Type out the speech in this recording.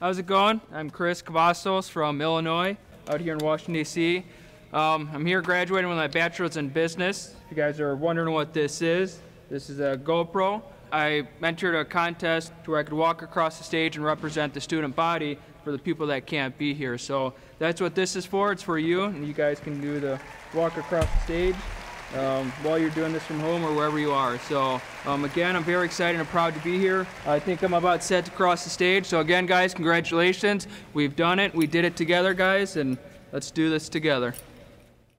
How's it going? I'm Chris Cavazos from Illinois, out here in Washington, D.C. Um, I'm here graduating with my bachelor's in business. If you guys are wondering what this is, this is a GoPro. I entered a contest where I could walk across the stage and represent the student body for the people that can't be here. So that's what this is for. It's for you, and you guys can do the walk across the stage um, while you're doing this from home or wherever you are. So um, again, I'm very excited and proud to be here. I think I'm about set to cross the stage. So again, guys, congratulations. We've done it. We did it together, guys, and let's do this together.